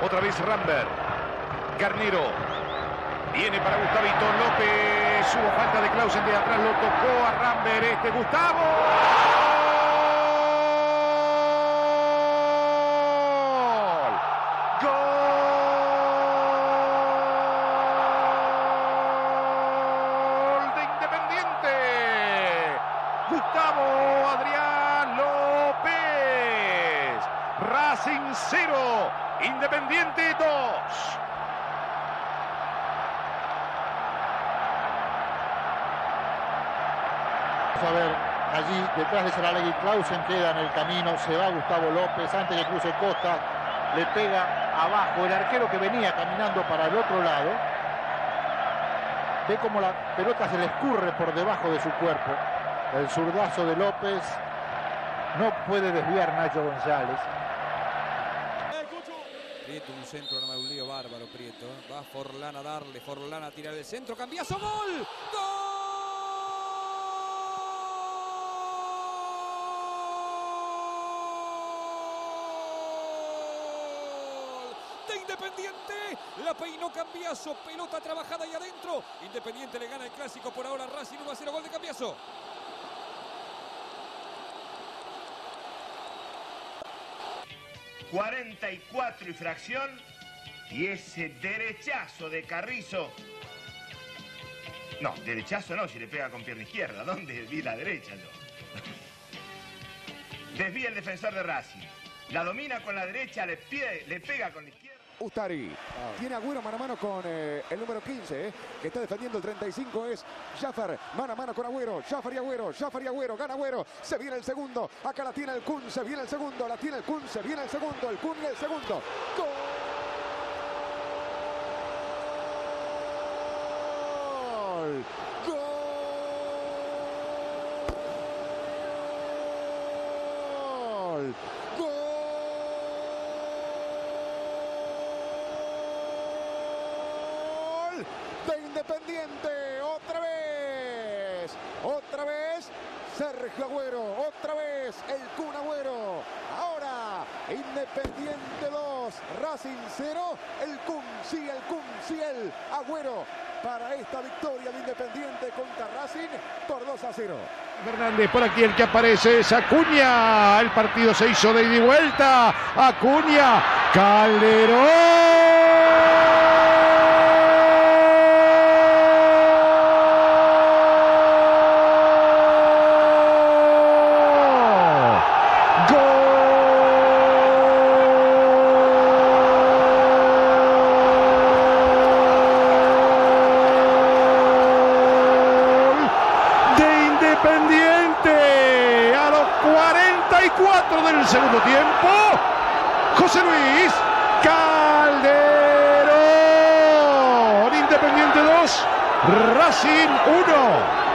Otra vez Rambert. Garnero. Viene para Gustavito López. Hubo falta de Clausen de atrás. Lo tocó a Rambert. Este Gustavo. 0, Independiente 2. Vamos a ver allí detrás de Saralegui Clausen queda en el camino, se va Gustavo López antes que cruce Costa, le pega abajo el arquero que venía caminando para el otro lado. Ve como la pelota se le escurre por debajo de su cuerpo. El zurdazo de López no puede desviar Nacho González. Prieto un centro, arma un lío bárbaro Prieto. Va Forlán a darle, Forlán a tirar el centro, cambiazo, gol. ¡Gol! De Independiente, la peinó Cambiazo, pelota trabajada ahí adentro. Independiente le gana el clásico por ahora, Racing 1 a 0, gol de Cambiazo. ...44 y fracción... ...y ese derechazo de Carrizo... No, derechazo no, si le pega con pierna izquierda. ¿Dónde vi la derecha yo? Desvía el defensor de Racing. La domina con la derecha, le, le pega con la izquierda. Ustari. Tiene Agüero mano a mano con eh, el número 15, eh, que está defendiendo el 35, es Jaffer. Mano a mano con Agüero. Jaffer y Agüero. Jaffer y Agüero. Gana Agüero. Se viene el segundo. Acá la tiene el Kun. Se viene el segundo. La tiene el Kun. Se viene el segundo. El Kun y el segundo. ¡Gol! ¡Gol! De Independiente, otra vez, otra vez, Sergio Agüero, otra vez el Kun Agüero. Ahora, Independiente 2, Racing 0, el Kun, sí, el Kun, sí, el Agüero para esta victoria de Independiente contra Racing por 2 a 0. Fernández, por aquí el que aparece es Acuña. El partido se hizo de ida y vuelta. Acuña, Calderón. Gol de Independiente a los 44 del segundo tiempo. José Luis Calderón. Independiente 2, Racing 1.